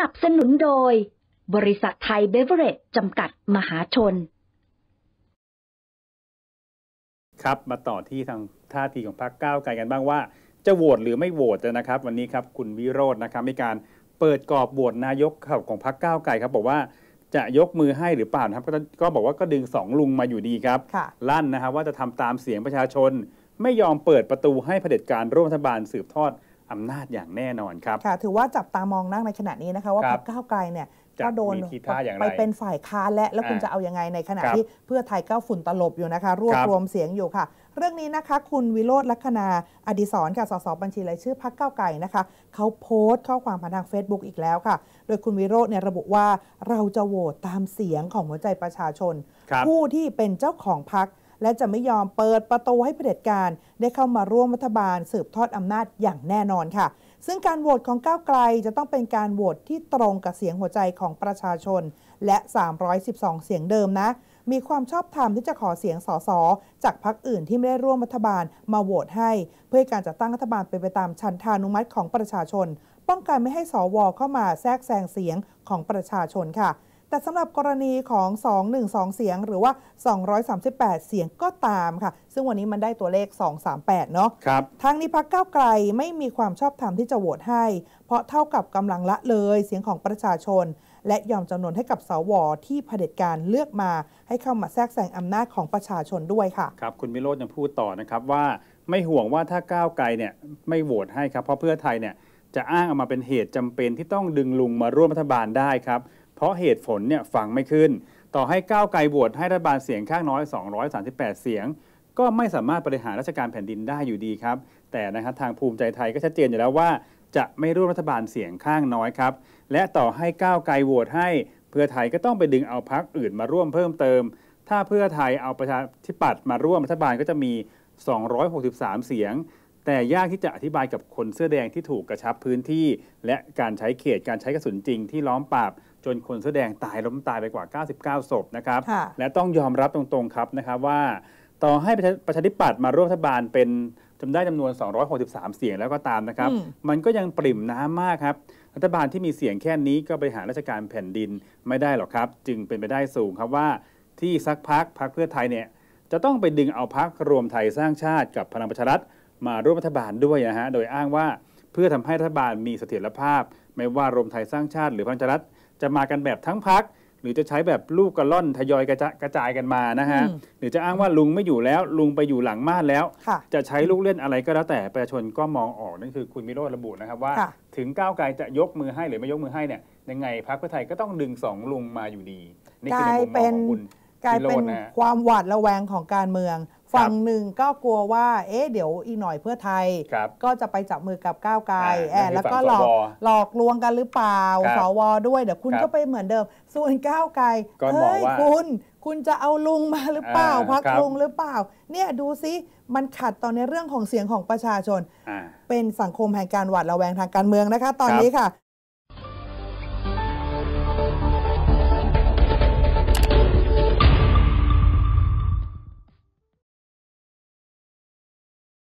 นับสนุนโดย บริษัทไทยเบเวอเรจจำกัดมหาชน ครับมาต่อที่ทางท่าทีของพรรคก้าวไกลกันบ้างว่า จะโหวตหรือไม่โหวตนะครับ วันนี้ครับคุณวิโรจน์นะครับมีการเปิดกรอบโหวตนายกของพรรคก้าวไกลครับ บอกว่าจะยกมือให้หรือเปล่านะครับก็ก็บอกว่าก็ดึงสองลุงมาอยู่ดีครับค่ะลั่นนะครับว่าจะทำตามเสียงประชาชน ไม่ยอมเปิดประตูให้เผด็จการร่วมรัฐบาลสืบทอด อำนาจอย่างแน่นอนครับ ค่ะ ถือว่าจับตามองนักในขณะนี้นะคะ ว่าคพรัรบรคก้าวไกลเนี่ยจะก็โดนมีทีท่าอย่างไรไปเป็นฝ่ายค้านและแล้วคุณอ่าจะเอายังไงในขณะครับที่เพื่อไทยก้าวฝุ่นตลบอยู่นะคะ รวบครับรวมเสียงอยู่ค่ะ เรื่องนี้นะคะ คุณวิโรธลัคนาอดิศรค่ะสสบัญชีรายชื่อพรรคก้าวไกลนะคะเขาโพสต์ข้อความผ่านทาง Facebook อีกแล้วค่ะ โดยคุณวิโรธเนี่ยระบุว่าเราจะโหวตตามเสียงของหัวใจประชาชนครับผู้ที่เป็นเจ้าของพรรค และจะไม่ยอมเปิดประตูให้เผด็จการ ได้เข้ามาร่วมรัฐบาล สืบทอดอำนาจอย่างแน่นอนค่ะ ซึ่งการโหวตของก้าวไกลจะต้องเป็นการโหวตที่ตรงกับเสียงหัวใจของประชาชน และ 312 เสียงเดิมนะ มีความชอบธรรมที่จะขอเสียงสสจากพรรคอื่นที่ไม่ได้ร่วมรัฐบาลมาโหวตให้ เพื่อให้การจัดตั้งรัฐบาลเป็นไปตามชันธานุมัติของประชาชน ป้องกันไม่ให้สวเข้ามาแทรกแซงเสียงของประชาชนค่ะ แต่สำหรับกรณีของ 212 เสียงหรือว่า 238 เสียงก็ตามค่ะ ซึ่งวันนี้มันได้ตัวเลข 238 เนาะครับทางนี้พักก้าวไกลไม่มีความชอบธรรมที่จะโหวตให้ เพราะเท่ากับกำลังละเลยเสียงของประชาชน และยอมจำนวนให้กับสวที่เผด็จการเลือกมา ให้เข้ามาแทรกแซงอำนาจของประชาชนด้วยค่ะครับคุณวิโรจน์ยังพูดต่อนะครับว่าไม่ห่วงว่าถ้าก้าวไกลเนี่ยไม่โหวตให้ครับเพราะเพื่อไทยเนี่ยจะอ้างเอามาเป็นเหตุจำเป็นที่ต้องดึงลุงมาร่วมรัฐบาลได้ครับ เพราะเหตุผลเนี่ยฟังไม่ขึ้น ต่อให้ก้าวไกลโหวตให้รัฐบาลเสียงข้างน้อย 238 เสียง ก็ไม่สามารถบริหารราชการแผ่นดินได้อยู่ดีครับ แต่นะครับทางภูมิใจไทยก็ชัดเจนอยู่แล้วว่า จะไม่ร่วมรัฐบาลเสียงข้างน้อยครับ และต่อให้ก้าวไกลโหวตให้ เพื่อไทยก็ต้องไปดึงเอาพรรคอื่นมาร่วมเพิ่มเติม ถ้าเพื่อไทยเอาประชาธิปัตย์มาร่วมรัฐบาลก็จะมี 263 เสียงแต่ยากที่จะอธิบายกับคนเสื้อแดงที่ถูกกระชับพื้นที่ และการใช้เขตการใช้กระสุนจริงที่ล้อมปราบ จนคนเสื้อแดงตายล้มตายไปกว่า 99ศพนะครับค่ะและต้องยอมรับตรงๆครับนะครับว่า ต่อให้ประชาประชาธิปัตย์มาร่วมรัฐบาลเป็นจำได้จำนวน 263 เสียงแล้วก็ตามนะครับอืมมันก็ยังปริ่มน้ำมากครับ รัฐบาลที่มีเสียงแค่นี้ก็บริหารราชการแผ่นดินไม่ได้หรอกครับ จึงเป็นไปได้สูงครับว่าที่สักพักพักเพื่อไทยเนี่ยจะต้องไปดึงเอาพักรวมไทยสร้างชาติกับพลังประชารัฐมาร่วมรัฐบาลด้วยนะฮะ โดยอ้างว่าเพื่อทำให้รัฐบาลมีเสถียรภาพ ไม่ว่ารวมไทยสร้างชาติหรือพลังประชารัฐ จะมากันแบบทั้งพัก หรือจะใช้แบบลูกกระล่อนทยอยกระจะกระจายกันมานะฮะอืมหรือจะอ้างว่าลุงไม่อยู่แล้วลุงไปอยู่หลังม่านแล้วค่ะจะใช้ลูกเล่นอะไรก็แล้วแต่ประชาชนก็มองออกนั่นคือคุณมิโรธระบุนะครับว่าค่ะถึงก้าวไกลจะยกมือให้หรือไม่ยกมือให้เนี่ยยังไงพรรคเพื่อไทยก็ต้องดึงสองลุงมาอยู่ดีนี่คือในมุมมองของคุณกลายวิโรเป็นจน์นะฮะความหวาดระแวงของการเมือง ฝั่งหนึ่งก็กลัวว่า เอ๊ะเดี๋ยวอีกหน่อยเพื่อไทยครับก็จะไปจับมือกับก้าวไกลอ่าแอบนั่นคือแล้วก็ฝั่งหลอกสวหลอกลวงกันหรือเปล่าครับสวด้วยเดี๋ยวคุณครับก็ไปเหมือนเดิม ส่วนก้าวไกลก็มองเฮ้ยว่าคุณ คุณจะเอาลุงมาหรือเปล่าอ่าพักครับลุงหรือเปล่า เนี่ยดูซิมันขัดตอนในเรื่องของเสียงของประชาชนอ่าเป็นสังคมแห่งการหวาดระแวงทางการเมืองนะคะ ตอนนี้ค่ะ